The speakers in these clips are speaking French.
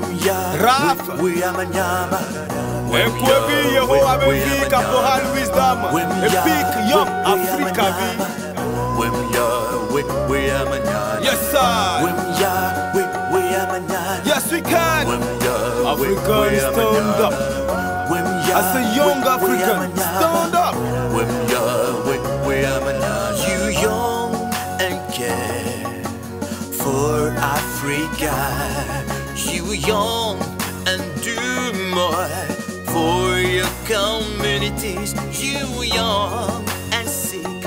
we mya Rafa we amanyama Epwepi Yehowa amefika for hard wisdom. Epic young Africa vi We mya Yes sir. We mya Yes we can. We mya Africa is up. We As a young African stand up. We You young and care for Africa. You young and do more for your communities. You young and seek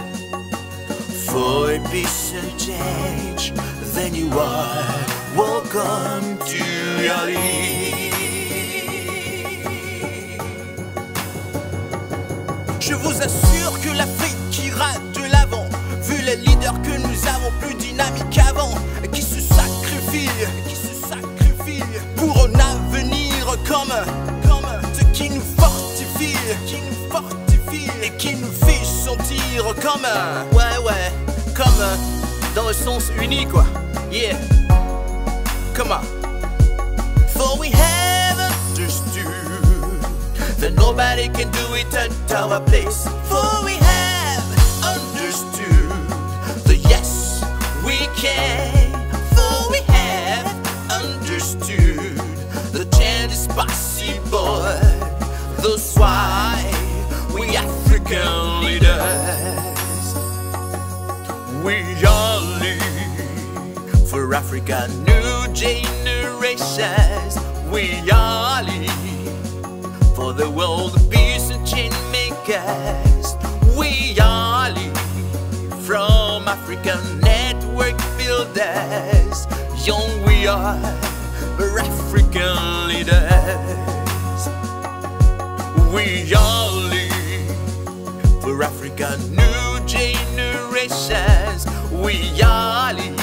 for peace and change. Then you are welcome to your league. Je vous assure que l'Afrique ira de l'avant, vu les leaders que nous avons plus dynamiques comme, comme ce qui nous fortifie, qui nous fortifie et qui nous fait sentir comme, ouais ouais, comme dans le sens uni quoi, yeah, come on. For we have understood that nobody can do it at our place. For we have understood that yes, we can. Is possible. That's why we African leaders, we are lead for Africa, new generations. We are lead for the world peace and change makers. We are lead from African network builders. Young we are, African leaders. We are lead for African new generations. We are lead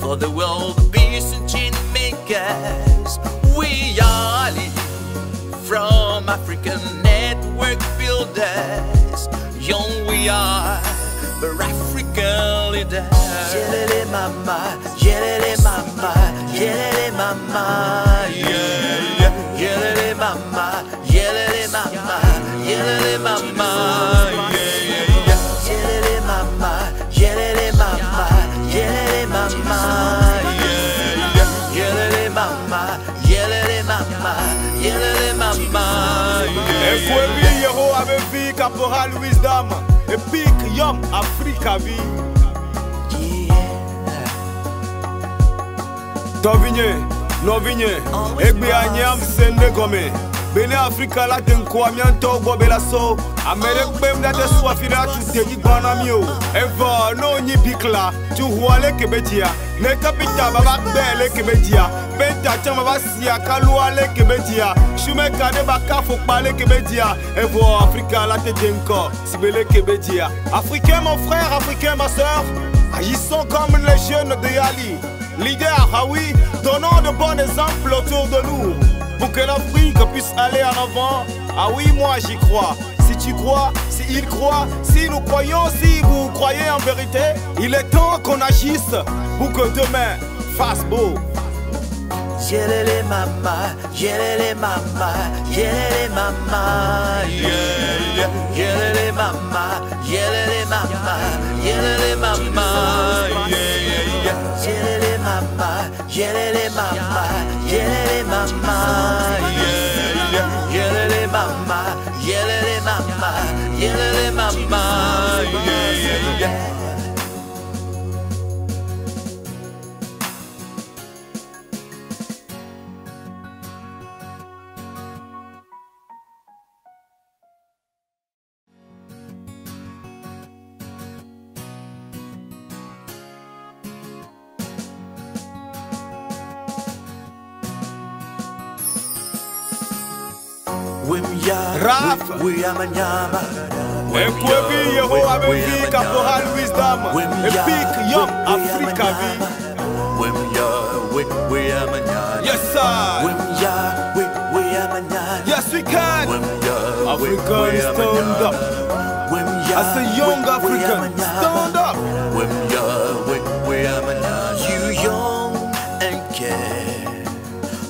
for the world peace and change makers. We are lead from African network builders. Young we are, but African leaders. Yelele mama, yelele mama, yelele mama, Global wisdom, a big yum Africa V. Tovinye, novinye, egbe anyam sende gome. Bene Africa latin kwa mianto gobela so. Amere kpem da te swa fira tu di gbana mi o Eva no nyi bikla, tu huwa le Ne kapita siya kalua Afrika la te nko, sibele kebetia Africain mon frère, africain ma soeur Agissons comme les jeunes de Yali. Leader, ah oui, donnons de bons exemples autour de nous. Pour que l'Afrique puisse aller en avant. Ah oui, moi j'y crois. Tu crois, si il croit, si nous croyons, si vous croyez en vérité, il est temps qu'on agisse pour que demain fasse beau. Yelele mama, yelele mama, yelele mama, yeah. Yelele mama, yelele mama, yelele mama, yeah. Yelele mama, yelele mama, yelele mama, Raf. Wiyamanyama. Ekwebi Yehowa bevi Caporal Wisdom. Epic Young Africa vi Yes sir. Yes we can. African stand up. As a young African stand up. When you are we are manya You young and care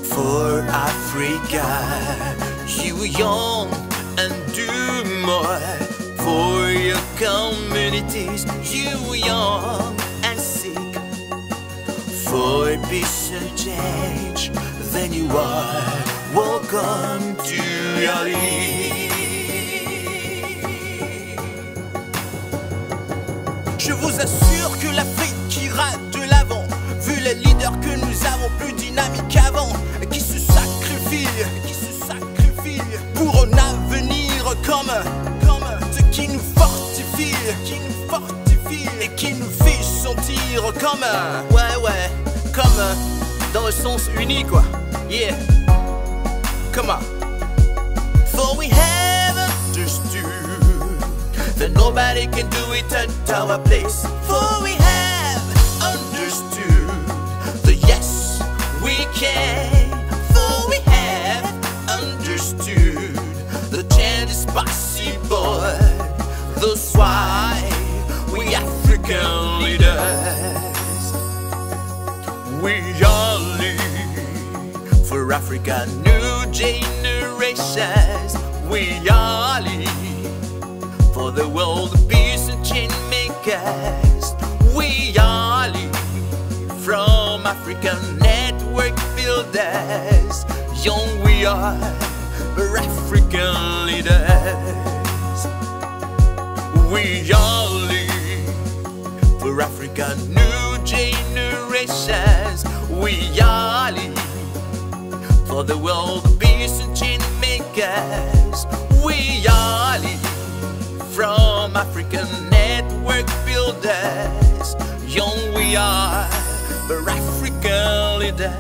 for Africa. You young and do more for your communities. You young and seek for and change. Then you are welcome to Yali. Je vous assure que l'Afrique ira de l'avant, vu les leaders que nous avons plus dynamiques qu'avant, qui se comme, comme ce qui nous fortifie, qui nous fortifie et qui nous fait sentir comme, ouais ouais, comme dans le sens unique quoi, yeah, come on. For we have understood that nobody can do it at our place. For we have understood that yes, we can. Is possible. That's why we African leaders, we are lead for Africa new generations. We are lead for the world peace and change makers. We are lead from African network builders. Young we are, we're African leaders. We are lead for African new generations. We are lead for the world peace and change makers. We are lead from African network builders. Young we are, but African leaders.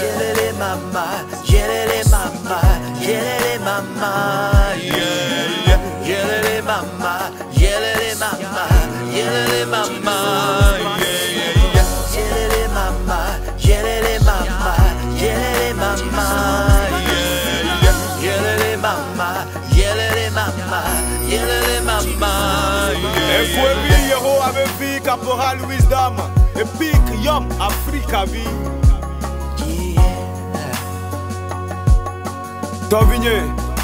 Yelele mama, yelele mama, yelele mama, yeah, yeah. Yelele mama, yelele mama, yelele mama, yeah, yeah, yeah. Yelele mama, yelele mama, yelele mama, yeah, yeah. Yelele mama, yelele mama, yelele mama, yeah. Efwebi Yero avec vie Caporal Wisdom Epic Yom Africa vie Tovinye,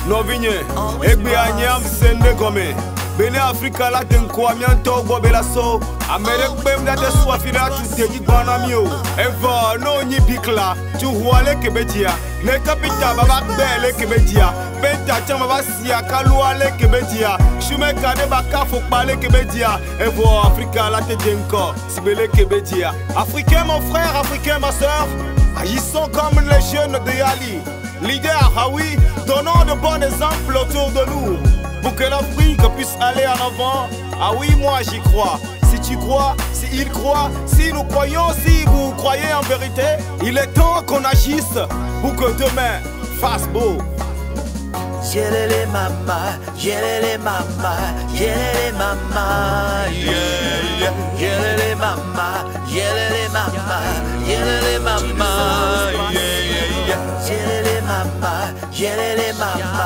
Novinye, Egbe Anyam Sende Gome Bene Afrika la te nkwa mianto gbo la so Amere kpem da te swa fira tu te gi gbana mi o Eva no nyi bikla tu huale kebetia Ne kapita baba kbele kebetia Benta chama baba siya kaluale kebetia Shume kade baka fokpale kebetia Evo Afrika la te denko sibele kebetia Africain mon frère, africain ma soeur Agissons comme les jeunes de Yali. Leader, ah oui, donnons de bons exemples autour de nous. Pour que l'Afrique puisse aller en avant. Ah oui, moi j'y crois. Tu crois, si il croit, si nous croyons, si vous croyez en vérité, il est temps qu'on agisse pour que demain fasse beau. Mama, mama, mama, yeah, mama, mama, mama, yeah, yeah,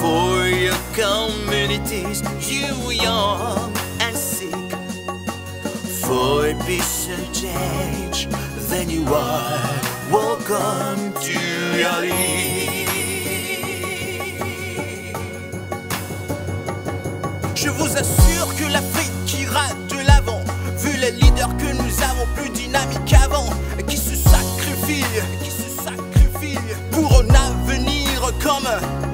for your communities. You young and seek for. Then you are welcome to Yali. Je vous assure que l'Afrique ira de l'avant, vu les leaders que nous avons plus dynamiques qu'avant, qui se sacrifient, qui se sacrifient comme, comme ce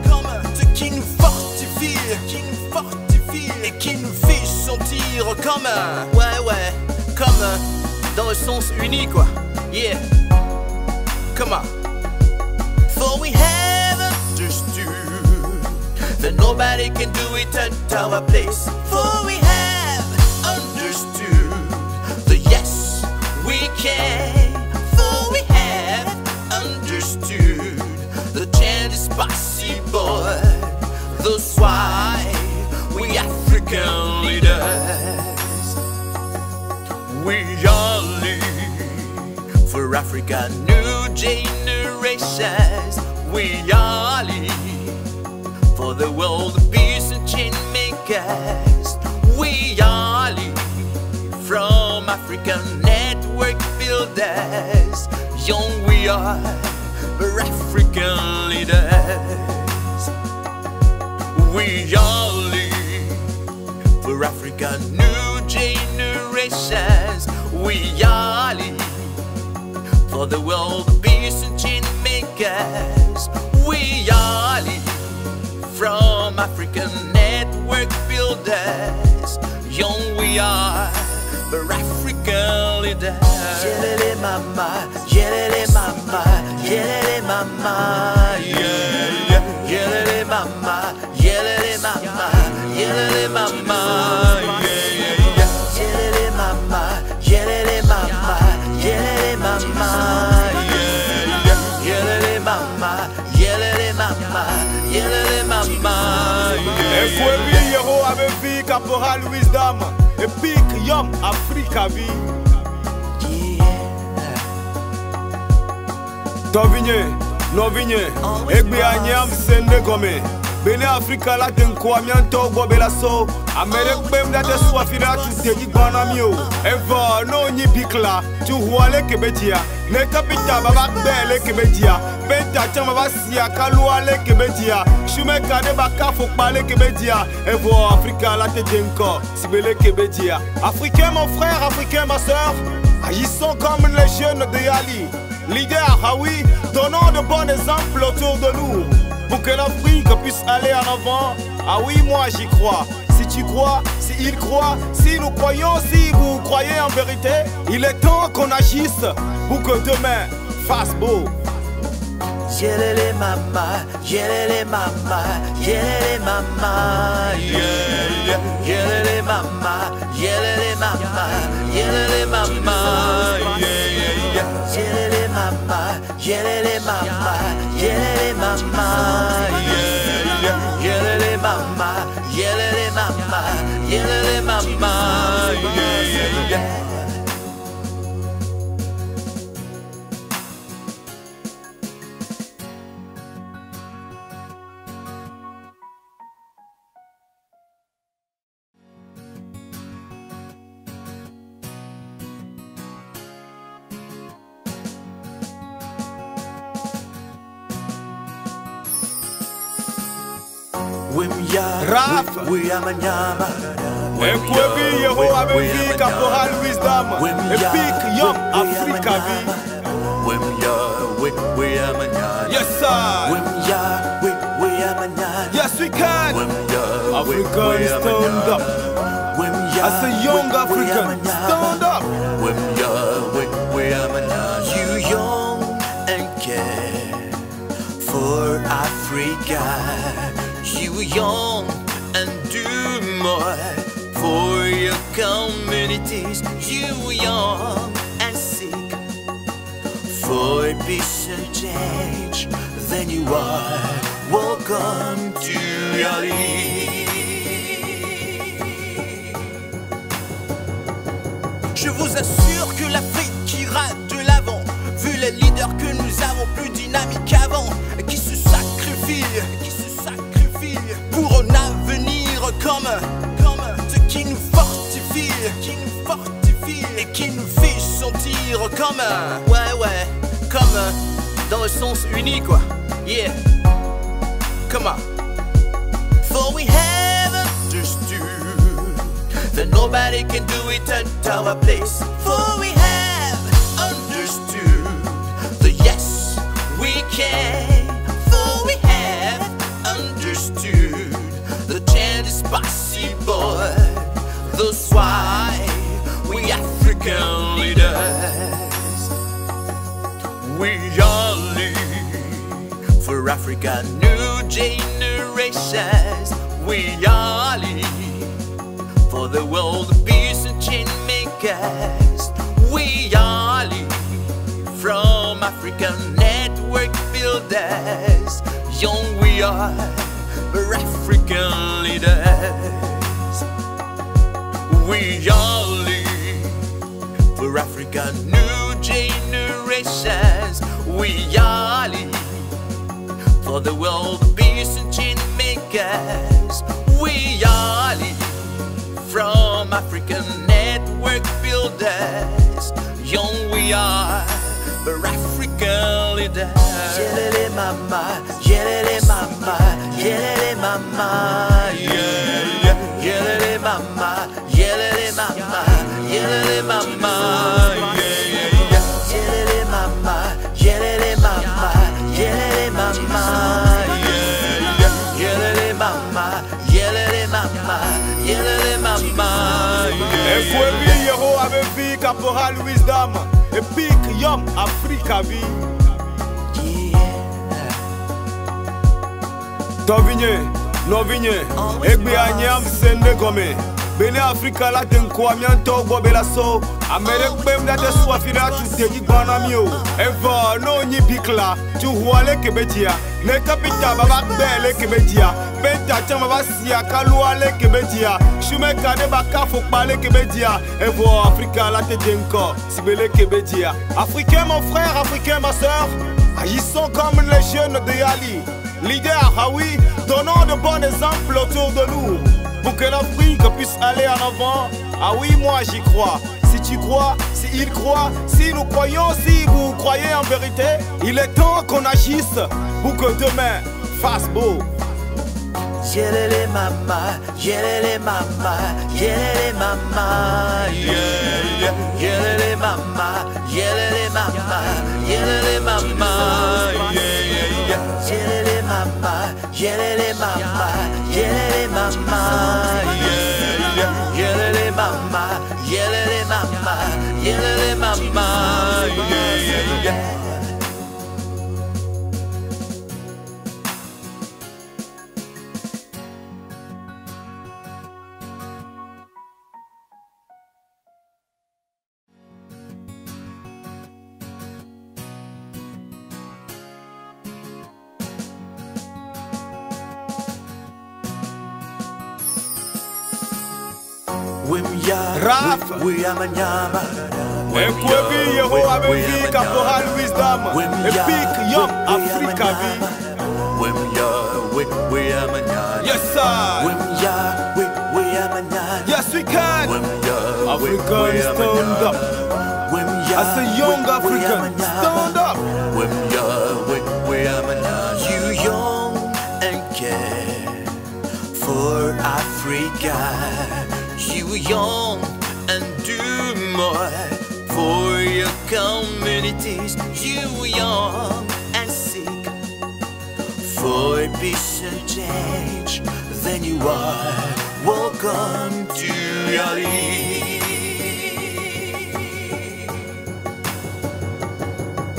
qui nous fortifie, qui nous fortifie et qui nous fait sentir comme, ouais, ouais, comme dans le sens uni, quoi. Yeah, come on. For we have understood that nobody can do it at our place. For we have understood that yes, we can. We African leaders, we are lead for Africa, new generations. We are lead for the world peace and change makers. We are lead from African network builders. Young we are, we're African leaders. We lead for Africa, new generations. We lead for the world peace and change makers. We lead from African network builders. Young we are, we're African leaders. Yelele mama, yelele mama, yelele mama, yeah, yeah. Yelele mama. Yelele mama, yelele mama, yelele mama. Yelele mama, yelele mama, yelele mama, Yero Caporal Wisdom Epic Yom Africa vi Tovinye, novinye Egbe anyam sende gome Bene Afrika la ten bela so. Te tu mi o no nyi bikla kebetia Ne kapita baba bele Benta chama basia kaluale kebetia Shume kade baka fokpale kebetia Evo Afrika la te Africain mon frère, africain ma soeur Agissons comme les jeunes de Yali. Leader, ah oui, donnons de bons exemples autour de nous pour que l'Afrique puisse aller en avant. Ah oui, moi j'y crois. Si tu crois, si il croit, si nous croyons, si vous croyez en vérité, il est temps qu'on agisse pour que demain fasse beau. Yelele mama, yelele mama, yelele mama, yeah, yeah. Yelele mama, Get it in my mind, yeah, yeah, yeah. Get it in my mind, get it in my mind, get it in my mind, yeah, yeah. Get it in my mind, get it in my mind, get it in my mind, yeah, yeah. wemyara weyamanyama ekwebi yehowa bevika pohal wisdom epik yom afrika bi Yes, sir. Yes, we can. Africa is turned up. As a young African. Young and do more for your communities. You young and seek for and change. Then you are welcome to your league. Je vous assure que l'Afrique ira de l'avant, vu les leaders que nous avons plus dynamiques qu'avant, comme, comme ce qui nous fortifie, qui nous fortifie et qui nous fait sentir comme, ouais ouais, comme dans le sens uni quoi, yeah, come on. For we have understood that nobody can do it at our place. For we have understood that yes, we can. why we African leaders, we all live for Africa, new generations. We all live for the world, peace and change makers. We all live from African network builders. Young we are, African leaders. We are lead for Africa, new generations. We are lead for the world, peace and change makers. We are lead from African network builders. Young we are, we're African leaders. Yelele mama, yelele mama, yelele mama, a big yum Africa bi. Tovinye, novinye, egbe anyam sende gome. Bene Afrika la te nkwa mianto gbo bela so. Kpem da te swa fira tu te di gbana mi o Eva no nyi bikla tu huale kebetia Ne kapita baba baba kalua le kebetia Shume kade baka fokpa le kebetia Evo Afrika la sibele kebetia Africain mon frère, africain ma soeur Agissons comme les jeunes de Yali. Leader, ah oui, donnons de bons exemples autour de nous pour que l'Afrique puisse aller en avant. Ah oui, moi j'y crois. Si tu crois, si il croit, si nous croyons, si vous croyez en vérité, il est temps qu'on agisse pour que demain fasse beau. Yelele mama, yelele mama, yelele mama, yeah. Yelele mama, yelele mama, yelele mama, yeah, yeah, yeah. Yelele mama, yelele mama, yelele mama. Yelele mama, yelele mama, yelele mama, yeah, yeah, yeah. Rafa. Ekwebi Yehowa befika Bohan Wisdom. Epic Young Africa bi. Yes sir. Yes we can. Africa is stoned up. As a young African stand up. Young and do more for your communities. You young and seek for peace and change. Then you are welcome to Yali.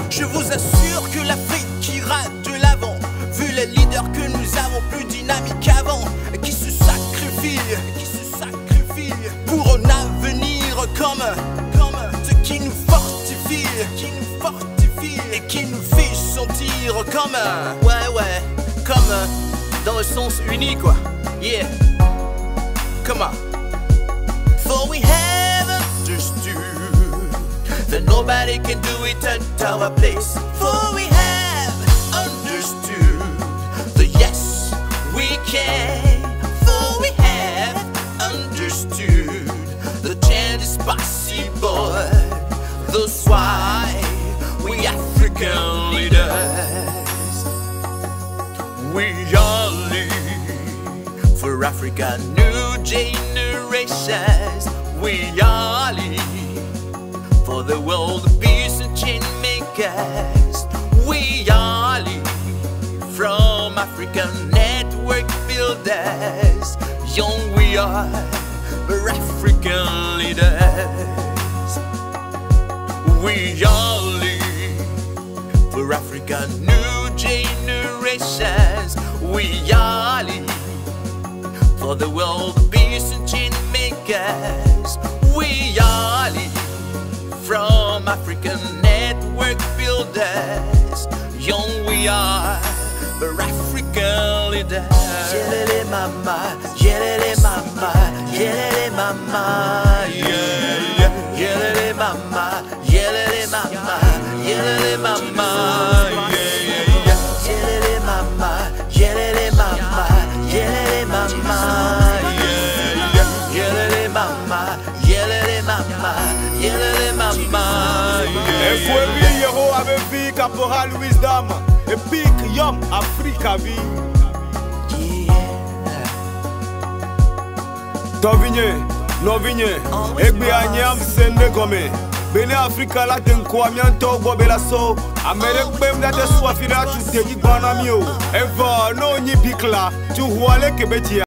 Je vous assure que l'Afrique ira de l'avant, vu les leaders que nous avons plus dynamiques qu'avant, qui se sacrifient, qui comme, comme ce qui nous fortifie, qui nous fortifie et qui nous fait sentir comme, ouais ouais, comme dans le sens uni quoi, yeah, come on. For we have understood that nobody can do it at our place. For we have understood that yes, we can. Is possible. That's why we African leaders, we are lead for Africa, new generations. We are lead for the world, peace and change makers. We are lead from African network builders. Young we are, we're African leaders. We are lead for African new generations. We are leading for the world peace and change makers. We are leading from African network builders. Young we are, African leader. Jelele mama, jelele mama, jelele mama, yeah, jelele mama, jelele mama, jelele mama, yeah, jelele mama, jelele mama, jelele mama, yeah, jelele mama, jelele mama, jelele mama, yeah. Fwe bi yeho ave vi kaporal Louis epic yom africa vi. tɔvinye nɔvinye egbe anyi sende gome. bene Africa la te ŋkɔa miãtɔwo gbɔ be la so ame ɖe kpem ɖa te suafi ɖa tu te dzi gbɔna mi o evɔ ne wonyi bikla tu hoa le kebe.